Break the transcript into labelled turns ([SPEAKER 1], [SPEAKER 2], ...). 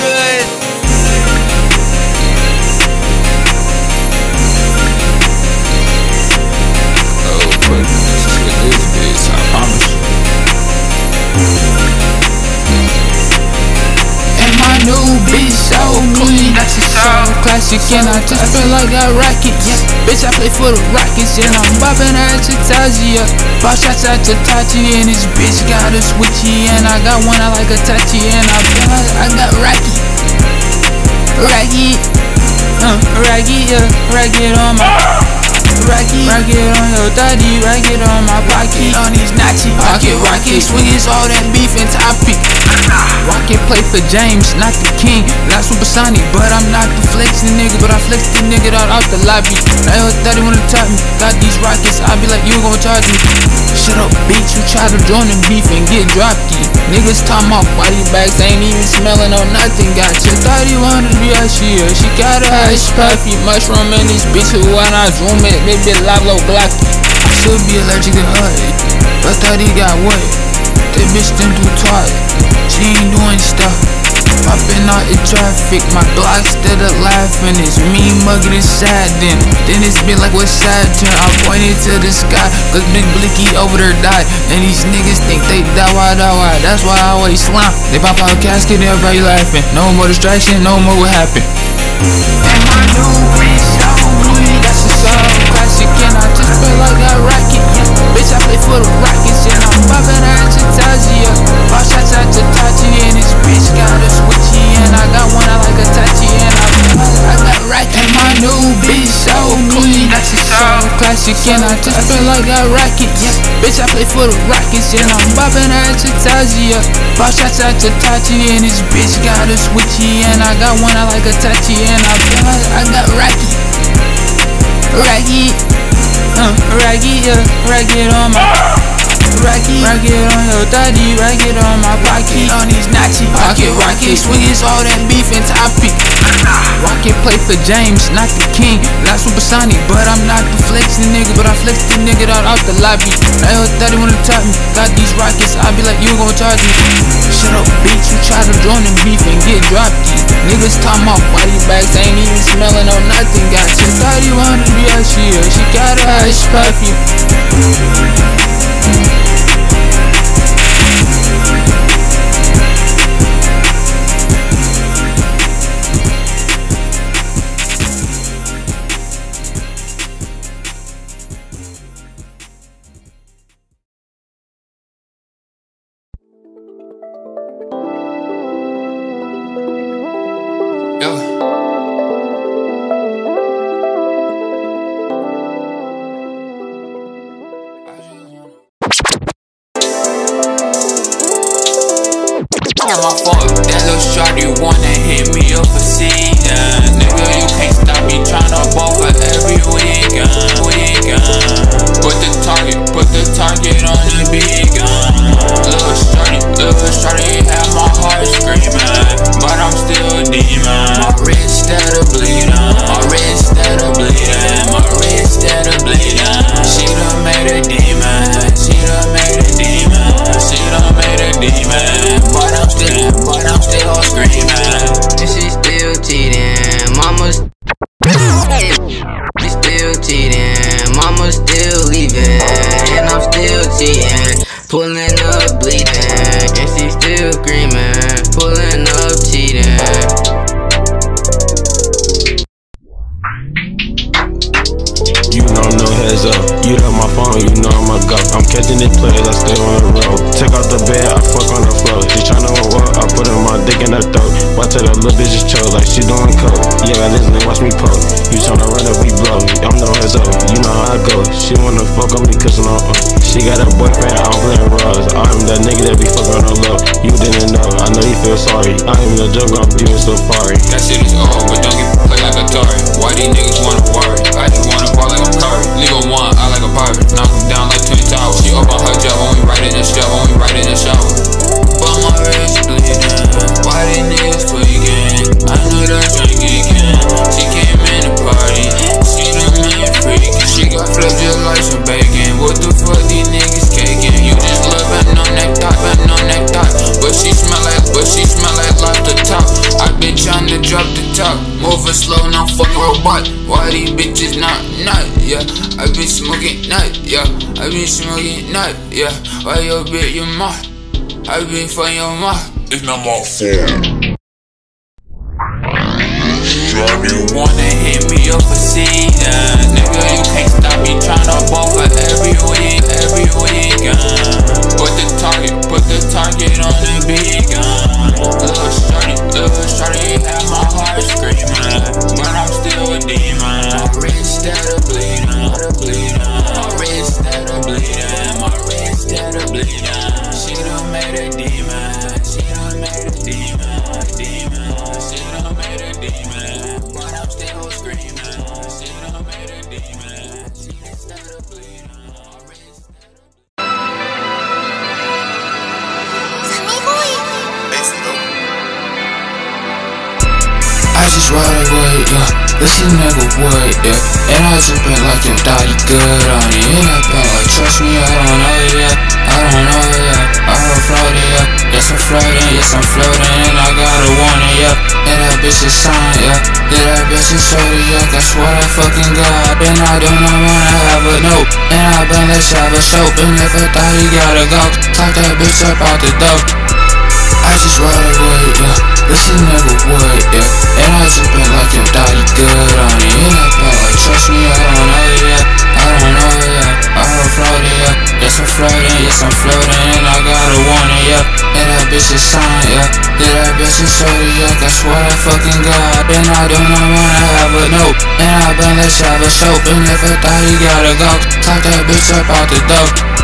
[SPEAKER 1] good.
[SPEAKER 2] New bitch so clean, so classic And I just feel like I rock it, yeah. Bitch, I play for the Rockets And I'm bopping her to Tajia Five shots out to Tachi And this bitch got a switchy And I got one I like a Tachi And I feel like I got Rocky. Rocky uh, Rocky, yeah, Rocky on my Rocky, rocket on your daddy, rocket on my pocket. On these Nazi pocket rocket Swinging all that beef and topic. Rocket play for James, not the king. Not Super supersonic, but I'm not the flexing nigga. But I flex the nigga out out the lobby. Now your daddy wanna top me. Got these rockets, I be like, you gon' charge me. Shut up, bitch, you try to join the beef and get dropped in. Niggas talking about body bags, ain't even smelling or nothing. Got your daddy wanna be a she. She got a hush puffy Mushroom in this bitch who when I zoom it, baby live low glocky I should be allergic to her, but that he got wet That bitch done too tired, she ain't doing stuff. Popping out in traffic, my Glock instead of laughing It's me mugging and sad then Then it's been like what sad turn I pointed to the sky, cause big blicky over there died. And these niggas think they die, why, die, why? That's why I always slime. They pop out a casket, everybody laughing. No more distraction, no more what happened. And my new bitch that's a song And I just feel like I rocket. yeah. Bitch, I play for the Rockets And I'm bopping her to Tajia Five shots out to And this bitch got a switchy And I got one I like a Tachi And I feel like I got Rocky Rocky uh, Rocky, yeah, rocket on my Rocky, rocket on your daddy, rocket on my pocket. On these Nazi pocket rocket, swinging all that beef and topic. Rocket play for James, not the king. Not supersonic, but I'm not the flexing nigga But I flex the nigga out out the lobby. Now your daddy wanna top me. Got these rockets, I be like, you gon' charge me. Shut up, bitch, you try to join the beef and get dropped. Niggas talking about body bags, ain't even smelling or nothing. Got your daddy wanna be a she. She got a hush puppy
[SPEAKER 1] Turn my fuck, that little shorty wanna hit me up for season. Nigga, you can't stop me tryna ball for every weekend. Weekend. Put the target, put the target on the big gun. Have my
[SPEAKER 3] phone, you know I'ma go. I'm catching these players, I stay on the road. Take out the bed, I fuck on the floor. She tryna walk, I put in my dick in her throat. Watch her, that little bitch just choke like she doing coke. Yeah, I listen watch me poke. You tryna run up, we blow. I'm the heads up, you know how I go. She wanna fuck on me cause I'm on. She got a boyfriend, I don't play Ross. I'm that nigga that be fucking on low. You didn't know, I know you feel sorry. I ain't no joke, I'm doing safari.
[SPEAKER 4] That shit is old, but don't get play like a Atari. Why these niggas wanna worry?
[SPEAKER 2] Talk, moving slow, no fuck robot. Why these bitches not nut? Yeah, I been smoking nut. Yeah, I been smoking nut. Yeah, why your bitch your mouth? I been for your mouth.
[SPEAKER 5] It's not my fault.
[SPEAKER 2] You wanna hit me up for seeing, nigga? You can't stop me tryna ball for every week, every week. Uh. Put the target, put the target on just ride away, yeah. This a nigga wood, yeah. And I just been like your daddy good on it. And I been like, trust me, I don't know, yeah. I don't know, yeah. I heard floating, yeah. Yes, I'm floating, yes, I'm floating. And I got a warning, yeah. And that bitch is signed, yeah. Yeah, that bitch is yeah. That's what I fucking got. And I do not wanna have a note. And I been let's have a soap. And if I thought he gotta go, talk that bitch up out the door. I just ride away, yeah. This a never wood, yeah. And I just been like your daddy good on it. I been like, trust me, I don't know, yeah. I don't know, yeah. I heard floating, yeah. Yes, I'm floating, yes, I'm floating. And I got a warning, yeah. And that bitch is signed, yeah. Yeah, that bitch is yeah. That's what I fucking got. And I do not wanna have a note. And I been have a soap. And if I thought he gotta go, talk that bitch up out the.